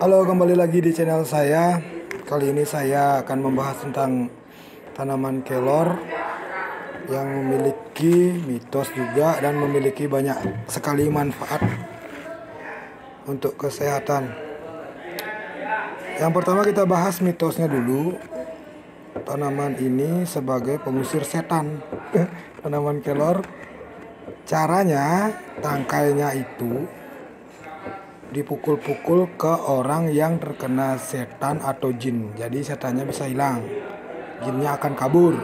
Halo, kembali lagi di channel saya. Kali ini saya akan membahas tentang tanaman kelor yang memiliki mitos juga dan memiliki banyak sekali manfaat untuk kesehatan. Yang pertama kita bahas mitosnya dulu. Tanaman ini sebagai pengusir setan. tanaman kelor caranya tangkainya itu dipukul-pukul ke orang yang terkena setan atau jin. Jadi setannya bisa hilang. Jinnya akan kabur.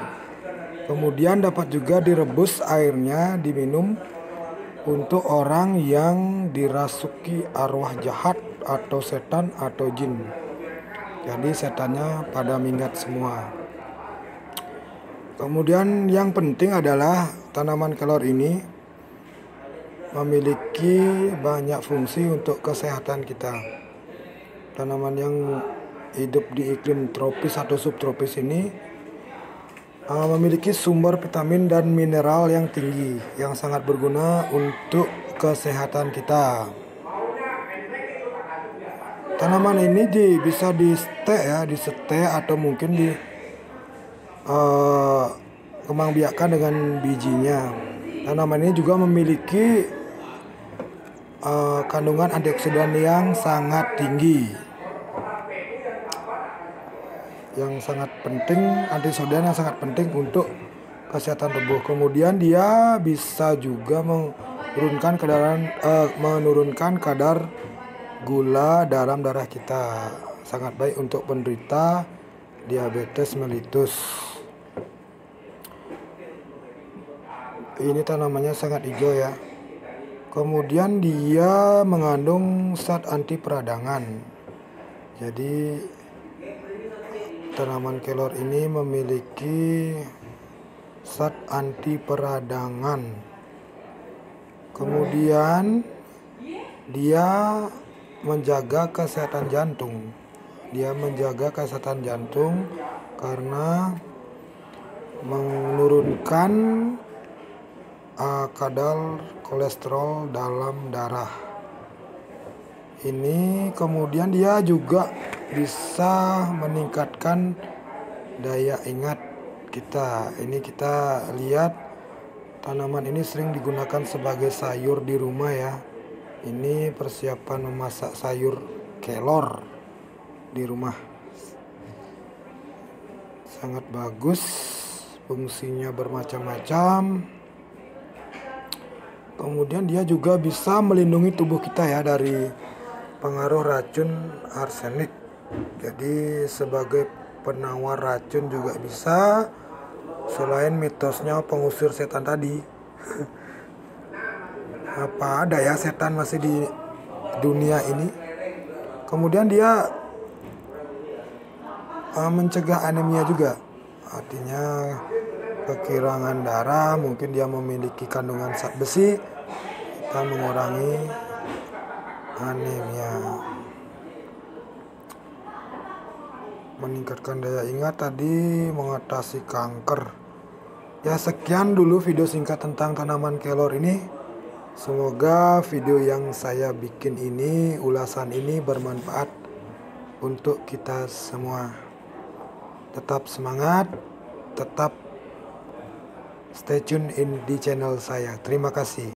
Kemudian dapat juga direbus airnya diminum untuk orang yang dirasuki arwah jahat atau setan atau jin. Jadi setannya pada minggat semua. Kemudian yang penting adalah tanaman kelor ini memiliki banyak fungsi untuk kesehatan kita. Tanaman yang hidup di iklim tropis atau subtropis ini uh, memiliki sumber vitamin dan mineral yang tinggi yang sangat berguna untuk kesehatan kita. Tanaman ini di, bisa di stek ya, di stek atau mungkin di uh, kembang biakan dengan bijinya. Tanaman ini juga memiliki uh, kandungan antioksidan yang sangat tinggi. Yang sangat penting antioksidan yang sangat penting untuk kesehatan tubuh. Kemudian dia bisa juga menurunkan kadar uh, menurunkan kadar gula dalam darah kita. Sangat baik untuk penderita diabetes mellitus. Ini tanamannya sangat hijau ya Kemudian dia mengandung zat anti peradangan. Jadi tanaman kelor ini memiliki zat anti peradangan. Kemudian dia menjaga kesehatan jantung. Dia menjaga kesehatan jantung karena menurunkan uh, kadar kolesterol dalam darah. Ini kemudian dia juga bisa meningkatkan daya ingat kita. Ini kita lihat tanaman ini sering digunakan sebagai sayur di rumah ya. Ini persiapan memasak sayur kelor di rumah. Sangat bagus, fungsinya bermacam-macam. Kemudian dia juga bisa melindungi tubuh kita ya dari pengaruh racun arsenik. Jadi sebagai penawar racun juga bisa selain mitosnya pengusir setan tadi. Apa ada ya setan masih di dunia ini? Kemudian dia uh, mencegah anemia juga. Artinya kekurangan darah, mungkin dia memiliki kandungan zat besi, kita mengurangi anemia. Meningkatkan daya ingat tadi, mengatasi kanker. Ya sekian dulu video singkat tentang tanaman kelor ini. Semoga video yang saya bikin ini, ulasan ini bermanfaat untuk kita semua. Tetap semangat, tetap Stay tune in di channel saya. Terima kasih.